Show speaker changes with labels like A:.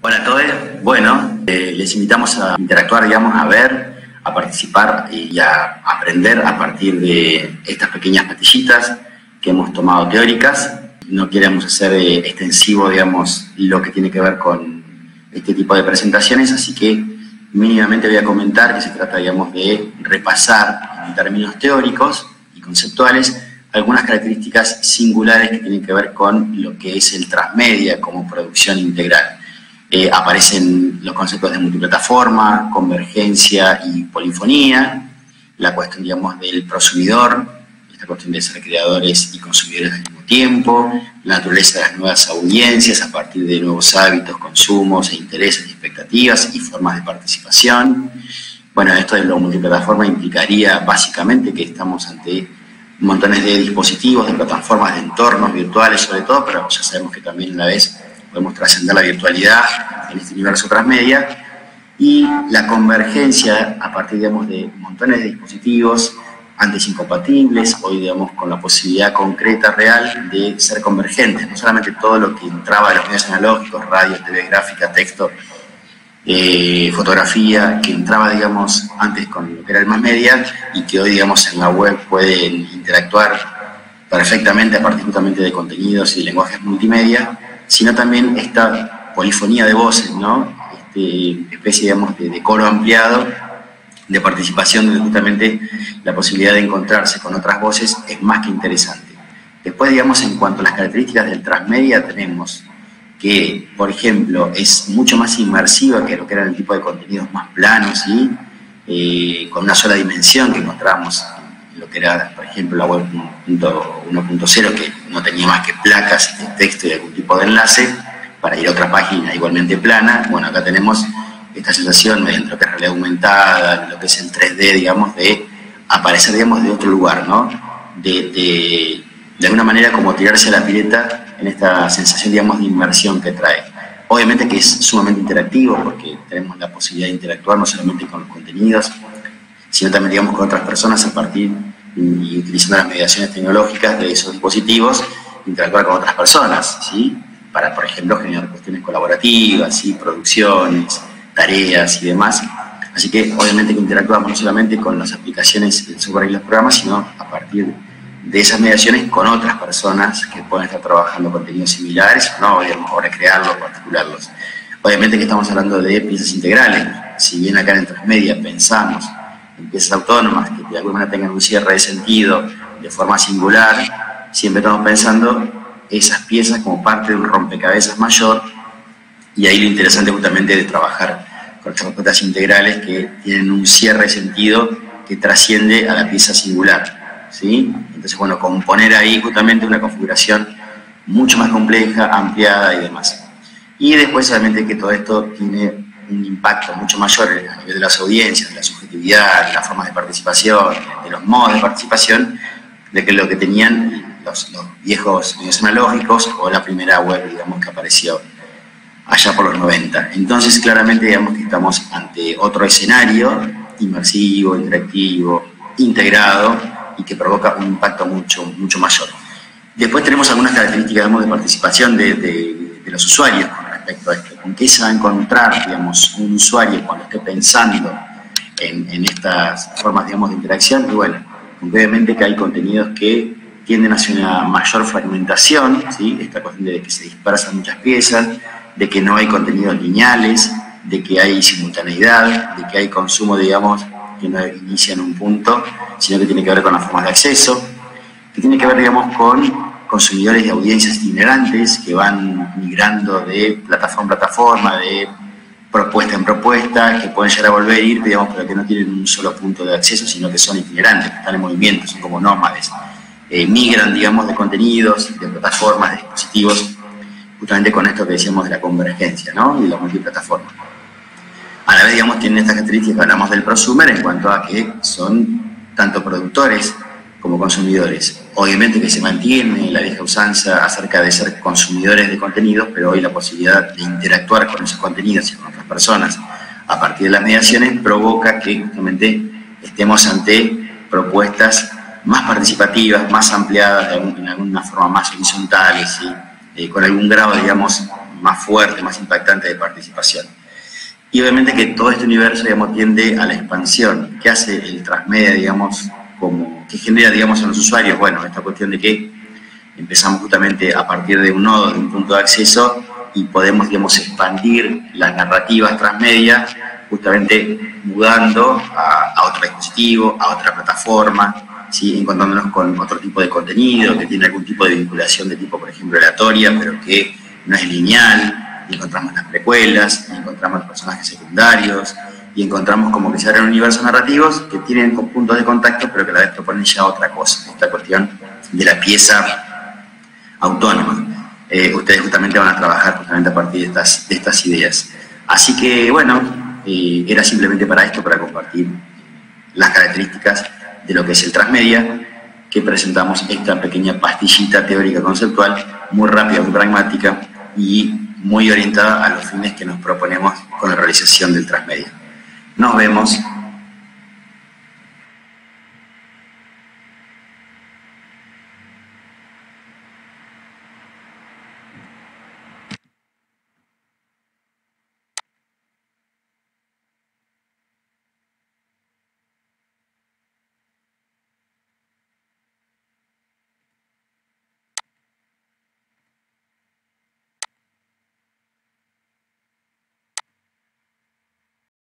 A: Hola a todos. Bueno, eh, les invitamos a interactuar, digamos, a ver, a participar y a aprender a partir de estas pequeñas patillitas que hemos tomado teóricas. No queremos hacer eh, extensivo, digamos, lo que tiene que ver con este tipo de presentaciones, así que mínimamente voy a comentar que se trata, digamos, de repasar en términos teóricos y conceptuales algunas características singulares que tienen que ver con lo que es el transmedia como producción integral. Eh, aparecen los conceptos de multiplataforma, convergencia y polifonía, la cuestión, digamos, del prosumidor, esta cuestión de ser creadores y consumidores al mismo tiempo, la naturaleza de las nuevas audiencias a partir de nuevos hábitos, consumos e intereses y expectativas y formas de participación. Bueno, esto de lo multiplataforma implicaría básicamente que estamos ante montones de dispositivos, de plataformas, de entornos virtuales sobre todo, pero ya sabemos que también a la vez podemos trascender la virtualidad en este universo transmedia y la convergencia a partir digamos, de montones de dispositivos antes incompatibles, hoy digamos con la posibilidad concreta, real, de ser convergentes, no solamente todo lo que entraba de los medios analógicos, radio, TV, gráfica, texto, eh, fotografía, que entraba, digamos, antes con lo que era el más media y que hoy, digamos, en la web pueden interactuar perfectamente a partir justamente de contenidos y lenguajes multimedia, sino también esta polifonía de voces, ¿no? Este, especie, digamos, de, coro ampliado de participación, donde justamente la posibilidad de encontrarse con otras voces es más que interesante. Después, digamos, en cuanto a las características del transmedia, tenemos que, por ejemplo, es mucho más inmersiva que lo que eran el tipo de contenidos más planos y eh, con una sola dimensión que encontrábamos en lo que era, por ejemplo, la web 1.0, que no tenía más que placas de texto y algún tipo de enlace para ir a otra página igualmente plana. Bueno, acá tenemos esta sensación mediante lo que es realidad aumentada, lo que es el 3D, digamos, de aparecer, digamos, de otro lugar, ¿no? De, de, de alguna manera como tirarse a la pileta en esta sensación, digamos, de inmersión que trae. Obviamente que es sumamente interactivo porque tenemos la posibilidad de interactuar no solamente con los contenidos, sino también, digamos, con otras personas a partir y utilizando las mediaciones tecnológicas de esos dispositivos, interactuar con otras personas, ¿sí? Para, por ejemplo, generar cuestiones colaborativas, ¿sí? Producciones, tareas y demás. Así que, obviamente, que interactuamos no solamente con las aplicaciones y los programas, sino a partir de esas mediaciones con otras personas que pueden estar trabajando contenidos similares, no, o recrearlos, o articularlos. Obviamente que estamos hablando de piezas integrales, si bien acá en Transmedia pensamos en piezas autónomas que de alguna manera tengan un cierre de sentido de forma singular, siempre estamos pensando esas piezas como parte de un rompecabezas mayor y ahí lo interesante justamente de trabajar con estas integrales que tienen un cierre de sentido que trasciende a la pieza singular. ¿sí? Entonces, bueno, componer ahí justamente una configuración mucho más compleja, ampliada y demás. Y después, obviamente, que todo esto tiene un impacto mucho mayor a nivel de las audiencias, de la subjetividad, de las formas de participación, de los modos de participación, de que lo que tenían los, viejos medios analógicos o la primera web, digamos, que apareció allá por los 90. Entonces, claramente, digamos que estamos ante otro escenario inmersivo, interactivo, integrado, y que provoca un impacto mucho, mucho mayor. Después tenemos algunas características de participación de, de, los usuarios respecto a esto. ¿Con qué se va a encontrar digamos, un usuario cuando esté pensando en, estas formas digamos, de interacción? Y bueno, obviamente que hay contenidos que tienden hacia una mayor fragmentación, ¿sí? esta cuestión de que se dispersan muchas piezas, de que no hay contenidos lineales, de que hay simultaneidad, de que hay consumo, digamos, que no inicia en un punto, sino que tiene que ver con las formas de acceso, que tiene que ver, digamos, con consumidores de audiencias itinerantes que van migrando de plataforma a plataforma, de propuesta en propuesta, que pueden llegar a volver a ir, digamos, pero que no tienen un solo punto de acceso, sino que son itinerantes, que están en movimiento, son como nómades. Eh, migran, digamos, de contenidos, de plataformas, de dispositivos, justamente con esto que decíamos de la convergencia, ¿no? Y la multiplataforma. A la vez, digamos, tienen estas características que hablamos del prosumer en cuanto a que son tanto productores como consumidores. Obviamente que se mantiene la vieja usanza acerca de ser consumidores de contenidos, pero hoy la posibilidad de interactuar con esos contenidos y con otras personas a partir de las mediaciones provoca que justamente estemos ante propuestas más participativas, más ampliadas, en alguna forma más horizontales, y eh, con algún grado, digamos, más fuerte, más impactante de participación. Y obviamente que todo este universo, digamos, tiende a la expansión. ¿Qué hace el transmedia, digamos, como, qué genera, digamos, en los usuarios? Bueno, esta cuestión de que empezamos justamente a partir de un nodo, de un punto de acceso, y podemos, digamos, expandir las narrativas transmedia, justamente mudando a, otro dispositivo, a otra plataforma, encontrándonos con otro tipo de contenido que tiene algún tipo de vinculación de tipo, por ejemplo, aleatoria, pero que no es lineal, y encontramos las precuelas, y encontramos los personajes secundarios, y encontramos como que se abren universos narrativos que tienen puntos de contacto, pero que a la vez proponen ya otra cosa, esta cuestión de la pieza autónoma. Eh, ustedes justamente van a trabajar justamente a partir de estas, de estas ideas. Así que, bueno, eh, era simplemente para esto, para compartir las características de lo que es el transmedia, que presentamos esta pequeña pastillita teórica conceptual, muy rápida, muy pragmática y muy orientada a los fines que nos proponemos con la realización del transmedia. Nos vemos